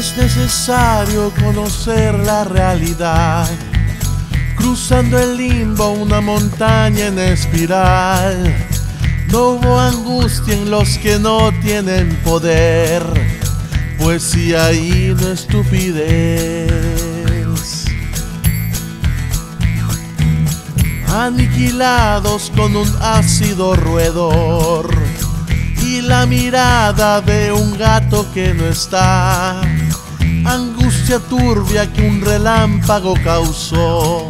Es necesario conocer la realidad. Cruzando el limbo, una montaña en espiral. No hubo angustia en los que no tienen poder, pues si hay no estupidez. Aniquilados con un ácido roedor y la mirada de un gato que no está. Angustia turbia que un relámpago causó,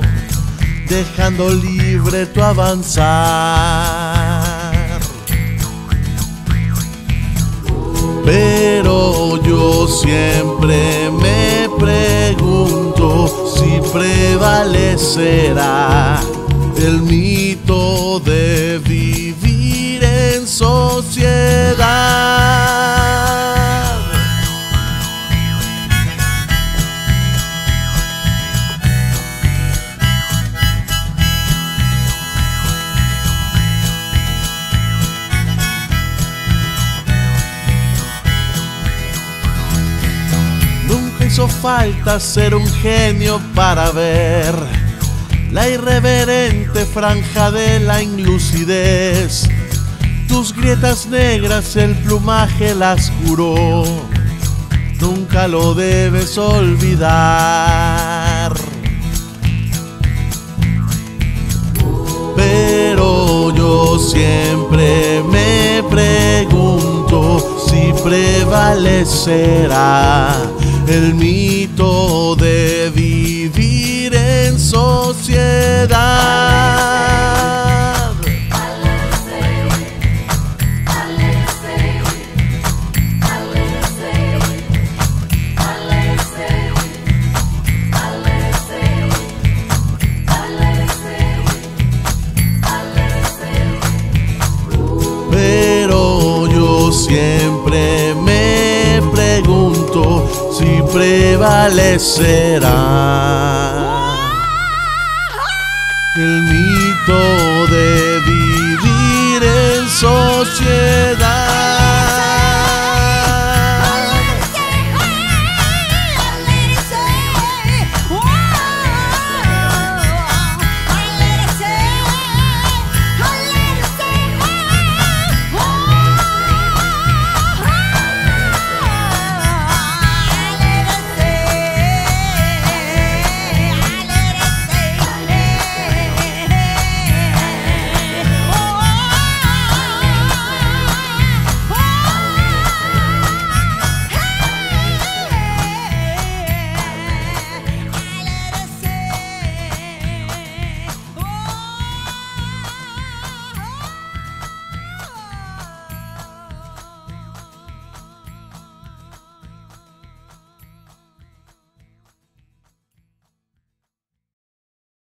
dejando libre tu avanzar. Pero yo siempre me pregunto si prevalecerá el mito hizo falta ser un genio para ver la irreverente franja de la inlucidez. Tus grietas negras el plumaje las curó, nunca lo debes olvidar. Pero yo siempre me pregunto si prevalecerá el mito de vivir en sociedad. Prevalecerá. El